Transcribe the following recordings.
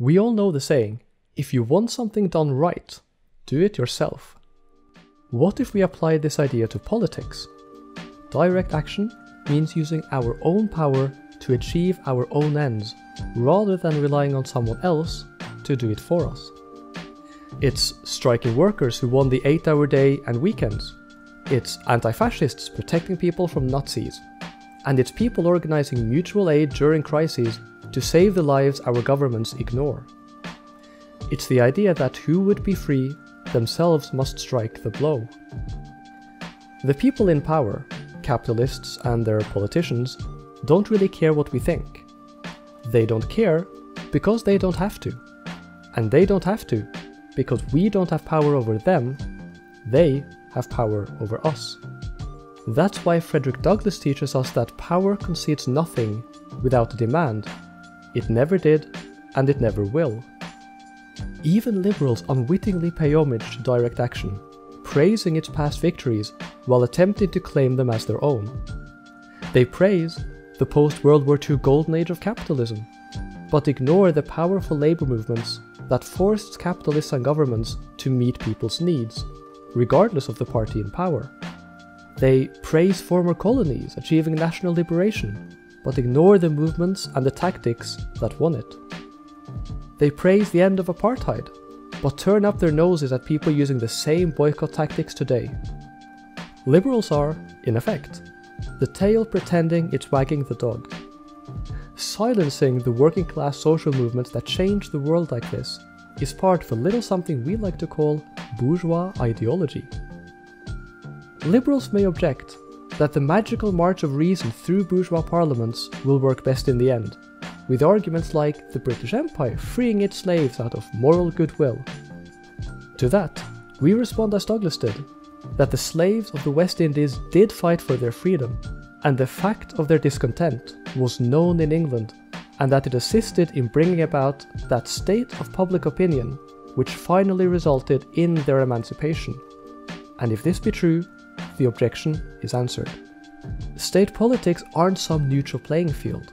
We all know the saying if you want something done right, do it yourself. What if we apply this idea to politics? Direct action means using our own power to achieve our own ends, rather than relying on someone else to do it for us. It's striking workers who won the 8 hour day and weekends. It's anti fascists protecting people from Nazis. And it's people organizing mutual aid during crises to save the lives our governments ignore. It's the idea that who would be free themselves must strike the blow. The people in power, capitalists and their politicians, don't really care what we think. They don't care because they don't have to. And they don't have to because we don't have power over them, they have power over us. That's why Frederick Douglass teaches us that power concedes nothing without a demand. It never did, and it never will. Even liberals unwittingly pay homage to direct action, praising its past victories while attempting to claim them as their own. They praise the post World War II golden age of capitalism, but ignore the powerful labour movements that forced capitalists and governments to meet people's needs, regardless of the party in power. They praise former colonies achieving national liberation, but ignore the movements and the tactics that won it. They praise the end of apartheid, but turn up their noses at people using the same boycott tactics today. Liberals are, in effect, the tail pretending it's wagging the dog. Silencing the working class social movements that changed the world like this is part of a little something we like to call bourgeois ideology. Liberals may object that the magical march of reason through bourgeois parliaments will work best in the end, with arguments like the British Empire freeing its slaves out of moral goodwill. To that, we respond as Douglass did that the slaves of the West Indies did fight for their freedom, and the fact of their discontent was known in England, and that it assisted in bringing about that state of public opinion which finally resulted in their emancipation. And if this be true, the objection is answered. State politics aren't some neutral playing field.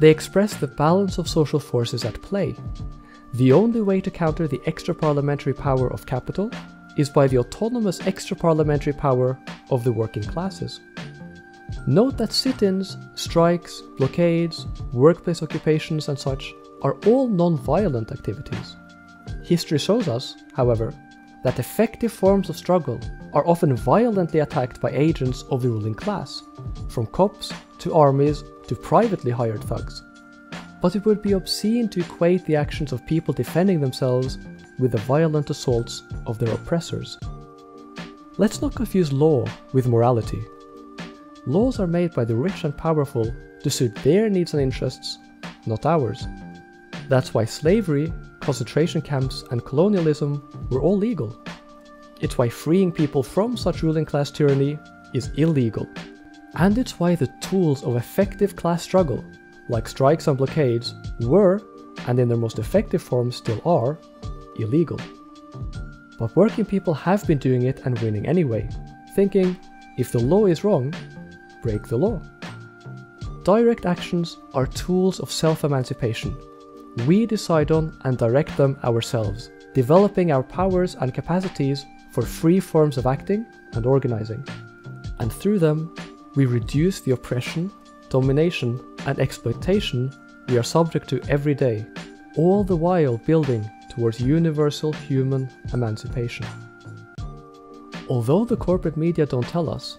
They express the balance of social forces at play. The only way to counter the extra parliamentary power of capital is by the autonomous extra parliamentary power of the working classes. Note that sit ins, strikes, blockades, workplace occupations, and such are all non violent activities. History shows us, however, that effective forms of struggle are often violently attacked by agents of the ruling class, from cops to armies to privately hired thugs. But it would be obscene to equate the actions of people defending themselves with the violent assaults of their oppressors. Let's not confuse law with morality. Laws are made by the rich and powerful to suit their needs and interests, not ours. That's why slavery, concentration camps, and colonialism were all legal. It's why freeing people from such ruling class tyranny is illegal. And it's why the tools of effective class struggle, like strikes and blockades, were, and in their most effective forms still are, illegal. But working people have been doing it and winning anyway, thinking, if the law is wrong, break the law. Direct actions are tools of self emancipation. We decide on and direct them ourselves, developing our powers and capacities for free forms of acting and organizing. And through them, we reduce the oppression, domination, and exploitation we are subject to every day, all the while building towards universal human emancipation. Although the corporate media don't tell us,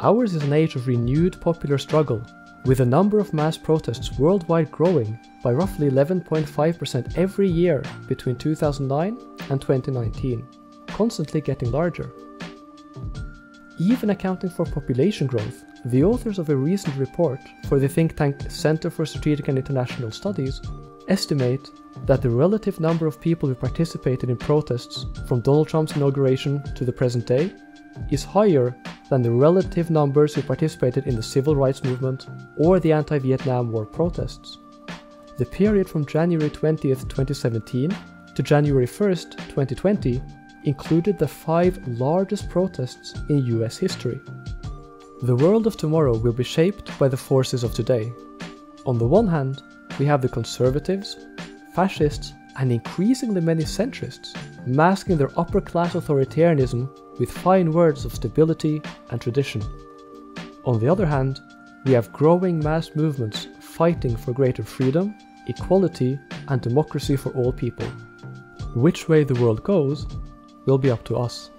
ours is an age of renewed popular struggle, with the number of mass protests worldwide growing by roughly 11.5% every year between 2009 and 2019, constantly getting larger. Even accounting for population growth, the authors of a recent report for the think tank Center for Strategic and International Studies estimate that the relative number of people who participated in protests from Donald Trump's inauguration to the present day is higher than the relative numbers who participated in the civil rights movement or the anti Vietnam War protests. The period from January 20th, 2017 to January 1st, 2020 included the five largest protests in US history. The world of tomorrow will be shaped by the forces of today. On the one hand, we have the conservatives, fascists, and increasingly many centrists, masking their upper class authoritarianism with fine words of stability and tradition. On the other hand, we have growing mass movements fighting for greater freedom, equality, and democracy for all people. Which way the world goes will be up to us.